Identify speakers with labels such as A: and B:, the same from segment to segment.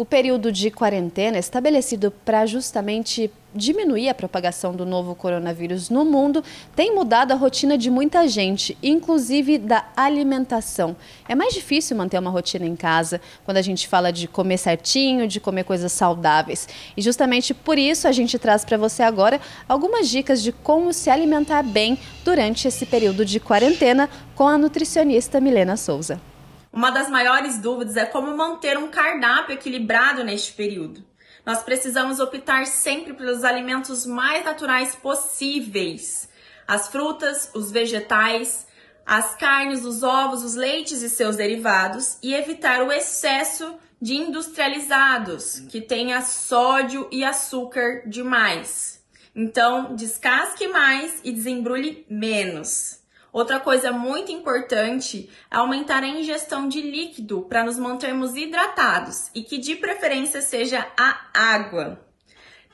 A: O período de quarentena estabelecido para justamente diminuir a propagação do novo coronavírus no mundo tem mudado a rotina de muita gente, inclusive da alimentação. É mais difícil manter uma rotina em casa quando a gente fala de comer certinho, de comer coisas saudáveis. E justamente por isso a gente traz para você agora algumas dicas de como se alimentar bem durante esse período de quarentena com a nutricionista Milena Souza.
B: Uma das maiores dúvidas é como manter um cardápio equilibrado neste período. Nós precisamos optar sempre pelos alimentos mais naturais possíveis. As frutas, os vegetais, as carnes, os ovos, os leites e seus derivados e evitar o excesso de industrializados, que tenha sódio e açúcar demais. Então, descasque mais e desembrulhe menos. Outra coisa muito importante é aumentar a ingestão de líquido para nos mantermos hidratados e que de preferência seja a água.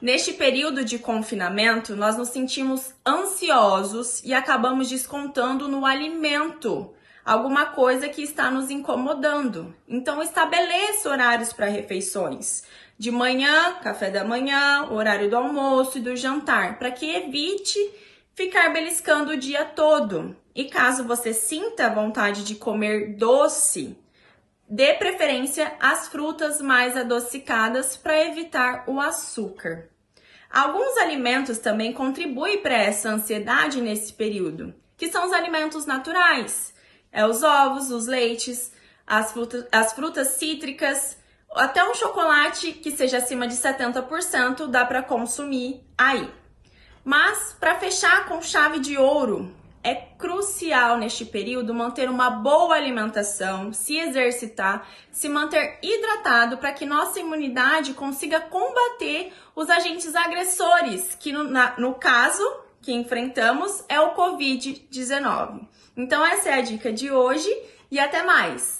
B: Neste período de confinamento, nós nos sentimos ansiosos e acabamos descontando no alimento alguma coisa que está nos incomodando. Então, estabeleça horários para refeições. De manhã, café da manhã, horário do almoço e do jantar, para que evite ficar beliscando o dia todo. E caso você sinta vontade de comer doce, dê preferência às frutas mais adocicadas para evitar o açúcar. Alguns alimentos também contribuem para essa ansiedade nesse período, que são os alimentos naturais. É os ovos, os leites, as frutas, as frutas cítricas, até um chocolate que seja acima de 70% dá para consumir aí. Mas, para fechar com chave de ouro, é crucial neste período manter uma boa alimentação, se exercitar, se manter hidratado para que nossa imunidade consiga combater os agentes agressores, que no, na, no caso que enfrentamos é o Covid-19. Então, essa é a dica de hoje e até mais!